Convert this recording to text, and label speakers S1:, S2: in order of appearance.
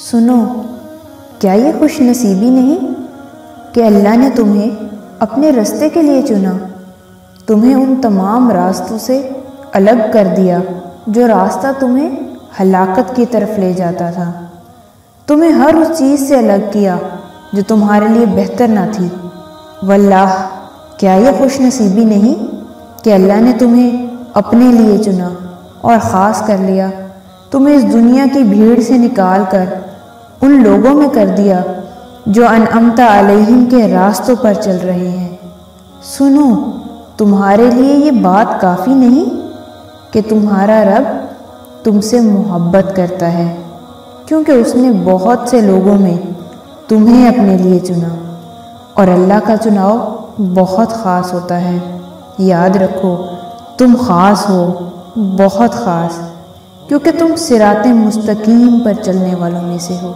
S1: सुनो, क्या ये खुश नसीबी नहीं कि अल्लाह ने तुम्हें अपने रास्ते के लिए चुना? तुम्हें उन तमाम रास्तों से अलग कर दिया, जो रास्ता तुम्हें हलाकत की तरफ़ ले जाता था। तुम्हें हर उस चीज़ से अलग किया, जो तुम्हारे लिए बेहतर ना थी। वल्लाह, क्या यह खुश नसीबी नहीं कि अल्लाह ने तुम्हें अपने लिए चुना और ख़ास कर लिया? तुम्हें इस दुनिया की भीड़ से निकाल कर उन लोगों में कर दिया जो अनअमता अलहिम के रास्तों पर चल रहे हैं। सुनो, तुम्हारे लिए ये बात काफ़ी नहीं कि तुम्हारा रब तुमसे मोहब्बत करता है, क्योंकि उसने बहुत से लोगों में तुम्हें अपने लिए चुना और अल्लाह का चुनाव बहुत ख़ास होता है। याद रखो, तुम ख़ास हो, बहुत ख़ास। क्योंकि तुम सिरात मुस्तकीम पर चलने वालों में से हो।